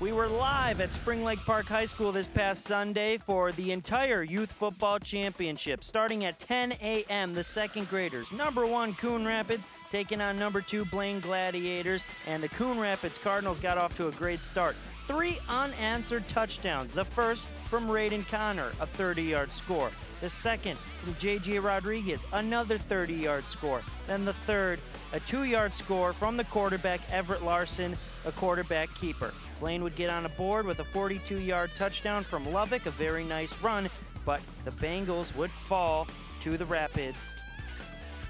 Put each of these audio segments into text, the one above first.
We were live at Spring Lake Park High School this past Sunday for the entire Youth Football Championship. Starting at 10 a.m., the second graders, number one Coon Rapids, taking on number two Blaine Gladiators, and the Coon Rapids Cardinals got off to a great start. Three unanswered touchdowns. The first from Raiden Connor, a 30 yard score. The second from J.J. Rodriguez, another 30 yard score. Then the third, a two yard score from the quarterback Everett Larson, a quarterback keeper. Blaine would get on a board with a 42 yard touchdown from Lovick, a very nice run, but the Bengals would fall to the Rapids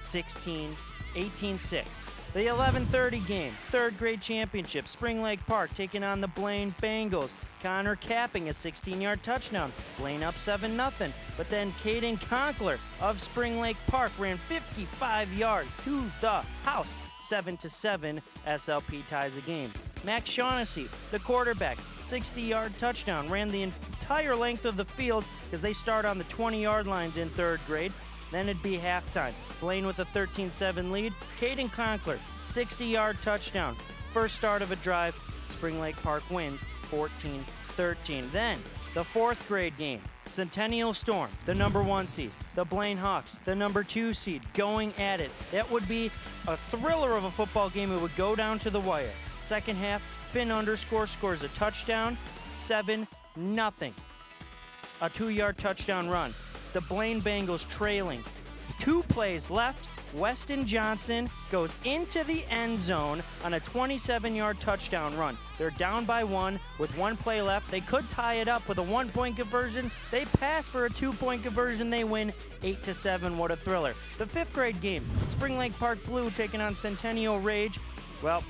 16 18 6. The 11:30 game, third grade championship, Spring Lake Park taking on the Blaine Bengals. Connor capping a 16-yard touchdown. Blaine up 7 0 But then Caden Conkler of Spring Lake Park ran 55 yards to the house. 7 to 7. SLP ties the game. Max Shaughnessy, the quarterback, 60 yard touchdown, ran the entire length of the field because they start on the 20 yard lines in third grade. Then it'd be halftime. Blaine with a 13 7 lead. Caden Conkler, 60 yard touchdown. First start of a drive. Spring Lake Park wins 14 13. Then the fourth grade game. Centennial Storm, the number one seed. The Blaine Hawks, the number two seed, going at it. That would be a thriller of a football game. It would go down to the wire. Second half, Finn underscore scores a touchdown, 7 nothing. A two yard touchdown run. The Blaine Bengals trailing. Two plays left. Weston Johnson goes into the end zone on a 27 yard touchdown run. They're down by one with one play left. They could tie it up with a one point conversion. They pass for a two point conversion. They win 8 to 7. What a thriller. The fifth grade game Spring Lake Park Blue taking on Centennial Rage. Well,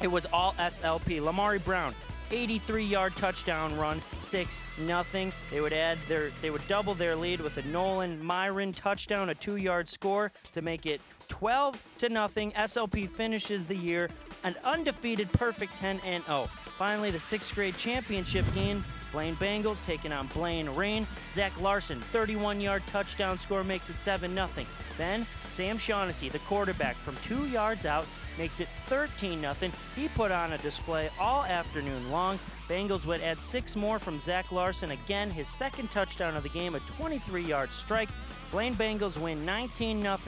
it was all SLP. Lamari Brown 83 yard touchdown run, 6 nothing. They would add their they would double their lead with a Nolan Myron touchdown, a 2-yard score to make it 12 to nothing. SLP finishes the year an undefeated perfect 10 and 0. Finally, the 6th grade championship game Blaine Bengals taking on Blaine Rain. Zach Larson, 31 yard touchdown score, makes it 7 0. Then Sam Shaughnessy, the quarterback, from two yards out, makes it 13 0. He put on a display all afternoon long. Bengals would add six more from Zach Larson. Again, his second touchdown of the game, a 23 yard strike. Blaine Bengals win 19 0.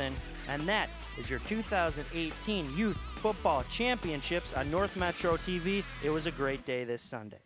And that is your 2018 Youth Football Championships on North Metro TV. It was a great day this Sunday.